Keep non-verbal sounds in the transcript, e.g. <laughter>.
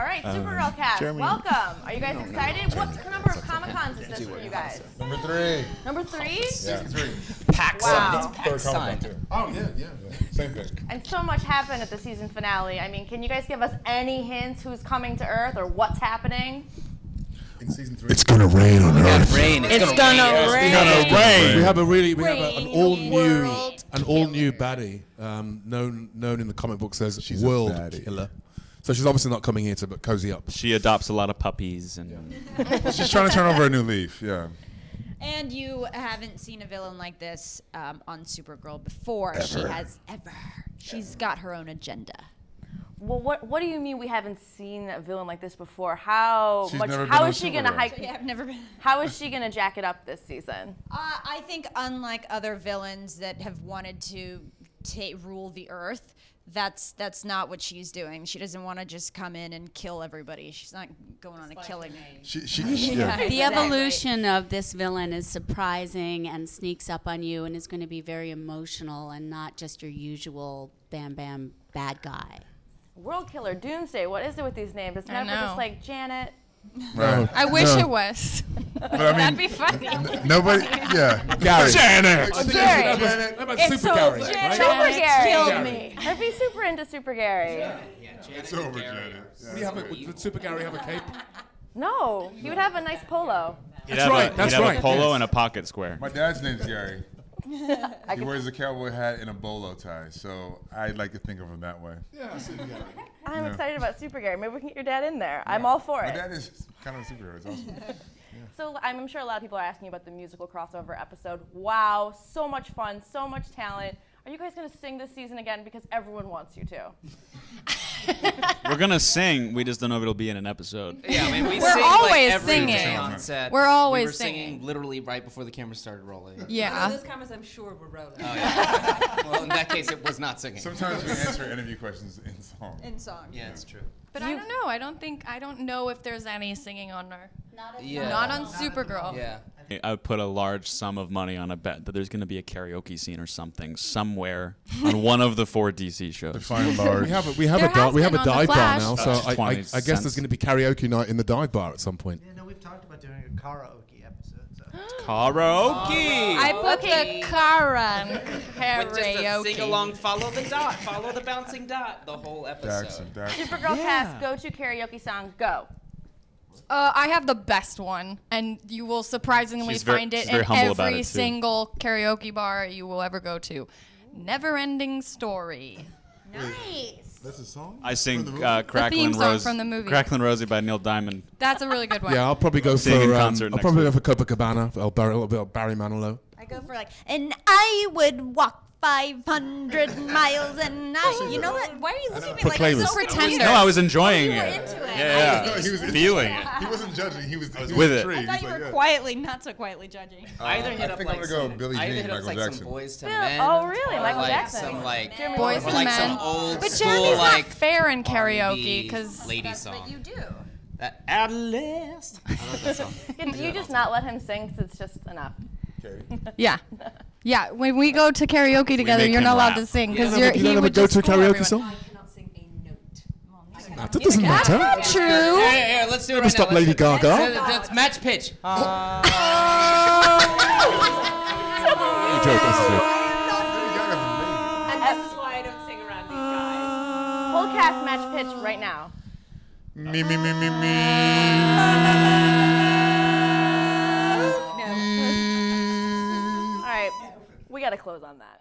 All right, Supergirl cast, Jeremy. welcome. Are you guys excited? What number of Comic Cons is this for you guys? Number three. Number three? Yeah. Three. Pack Wow. Sun. It's Third Pack Comic Con Oh yeah, yeah, yeah. Same thing. And so much happened at the season finale. I mean, can you guys give us any hints who's coming to Earth or what's happening? In season three. It's gonna rain on Earth. rain. It's, It's gonna, gonna rain. rain. It's gonna rain. We have a really we have a, an all new an all new baddie um, known known in the comic books as She's World baddie. Killer. So she's obviously not coming here to but cozy up. She adopts a lot of puppies and She's trying to turn over a new leaf. Yeah. And you haven't seen a villain like this um, on Supergirl before. She has ever. She's got her own agenda. Well, what what do you mean we haven't seen a villain like this before? How She's much? never been How on is she gonna Supergirl. hype? Yeah, I've never been. How is she gonna jack it up this season? Uh, I think unlike other villains that have wanted to ta- rule the earth, that's that's not what she's doing. She doesn't want to just come in and kill everybody. She's not going on a killing. She, she, <laughs> she yeah. The evolution of this villain is surprising and sneaks up on you and is going to be very emotional and not just your usual bam bam bad guy. World Killer, Doomsday. What is it with these names? It's I never know. just like Janet. Right. I wish No. it was. But I That'd be funny. nobody. Yeah. Gary. Janet. Gary. How about It's Super so Gary? Super right? Gary. killed me. I'd be super into Super Gary. It's over, Janet. We have a, would Super Gary have a cape? No, he would have a nice polo. he'd That's right, a, that's he'd have right, a polo yes. and a pocket square. My dad's name's Gary. <laughs> He wears a cowboy hat and a bolo tie, so I'd like to think of him that way. Yeah, I'm Yeah. excited about Super Gary. Maybe we can get your dad in there. I'm all for My it. dad is kind of a superhero. It's awesome. <laughs> So I'm sure a lot of people are asking you about the musical crossover episode. Wow, so much fun, so much talent. Are you guys gonna sing this season again? Because everyone wants you to. <laughs> We're gonna sing. We just don't know if it'll be in an episode. Yeah, I mean, we We're sing always like singing. day on set. We're always we were singing. singing. literally right before the camera started rolling. <laughs> Yeah. Those comments, I'm sure, were rolling. Oh, yeah. <laughs> well, in that case, it was not singing. Sometimes we answer interview questions in song. In song. Yeah, it's true. But I don't know. I don't think I don't know if there's any singing on her. Yeah. Not on Supergirl. Yeah. I would put a large sum of money on a bet that there's gonna be a karaoke scene or something somewhere on <laughs> one of the four DC shows. Define large. We have a, we have There a di- has we have been a on The dive bar Flash. now, so That's I, I, 20 I guess there's going to be karaoke night in the dive bar at some point. Yeah, no, we've talked about doing a karaoke episode. So. <gasps> Karaoke. I put Okay. the Karan <laughs> With just a karaoke. sing along, follow the dot, follow the bouncing dot, the whole episode. Jackson, Jackson. Supergirl cast, go to karaoke song, go. Uh, I have the best one, and you will surprisingly She's very- find it very in humble about every it, too. single karaoke bar you will ever go to. Never ending story. Nice. That's a song? I sing the uh, movie? Cracklin' theme song Rose, from the movie. Cracklin' Rosie by Neil Diamond. That's a really good one. Yeah, I'll probably go Seeing in for um, concert I'll next probably week. go for Copacabana. I'll Barry, a little bit of Barry Manilow. I go for like, and I would walk 500 miles and I, you know that? Why are you looking at me like Proclaimers. I'm so Pretender. No, I was enjoying you were it. into it. Yeah, No, he was feeling it. He wasn't judging. He was, he was with it. I thought He's you like, were yeah. quietly, not so quietly judging. Uh, I either I hit up like I'm gonna go some, Billie I either hit up Michael like Jackson. some boys to Bill- men. oh, really? Michael like Jackson. Some like, Jeremy Boys to like Men. some old But school Jeremy's like not fair in R&B karaoke because lady song. But you do. That at last. <laughs> I love that song. Can you just not let him sing? Because it's just enough? <laughs> yeah, yeah. When we go to karaoke together, you're not allowed rap. to sing because don't you're ever- you he don't would go to a karaoke everyone. song? I cannot sing a note. Nah, that doesn't matter. That's not true. Here, here, here, let's do it Never right stop now. Lady Let's. Gaga. That's- That's match pitch. <laughs> You joke, joke. Lady Gaga's amazing. And this is why I don't sing around these guys. Full cast match pitch right now. Me, me, me, me, me. We gotta close on that.